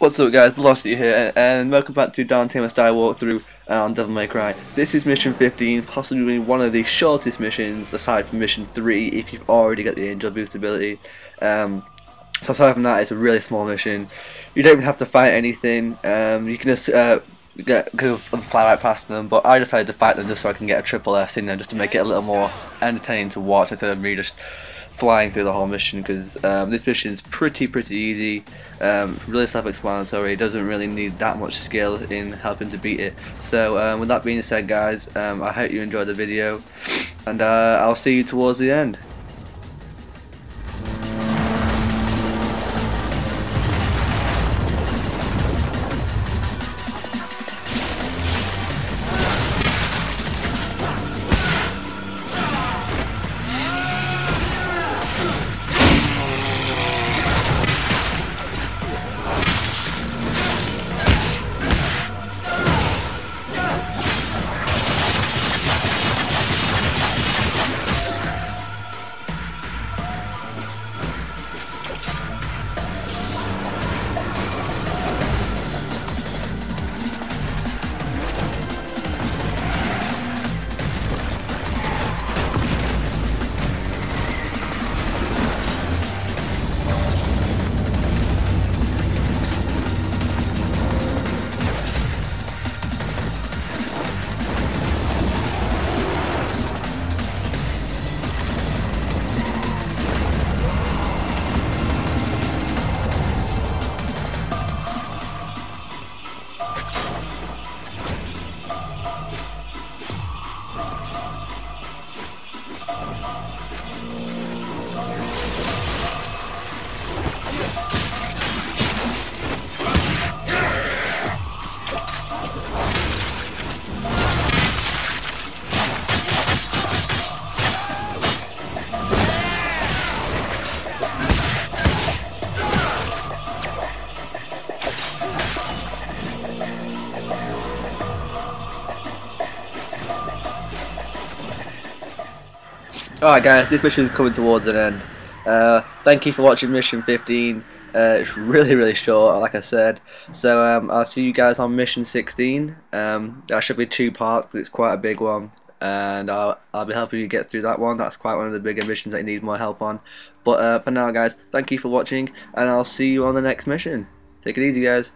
What's up guys, Velocity here, and welcome back to Dante Must Die walkthrough uh, on Devil May Cry. This is mission 15, possibly one of the shortest missions, aside from mission 3, if you've already got the Angel Boost ability. Um, so aside from that, it's a really small mission. You don't even have to fight anything, um, you can just uh, get, and fly right past them, but I decided to fight them just so I can get a triple S in there, just to make it a little more entertaining to watch instead of me just flying through the whole mission because um, this mission is pretty pretty easy. Um, really self-explanatory doesn't really need that much skill in helping to beat it. So um, with that being said guys um, I hope you enjoyed the video and uh, I'll see you towards the end Alright guys, this mission is coming towards an end. Uh, thank you for watching mission 15. Uh, it's really really short like I said. So um, I'll see you guys on mission 16. Um, that should be two parts it's quite a big one. And I'll, I'll be helping you get through that one. That's quite one of the bigger missions that you need more help on. But uh, for now guys, thank you for watching and I'll see you on the next mission. Take it easy guys.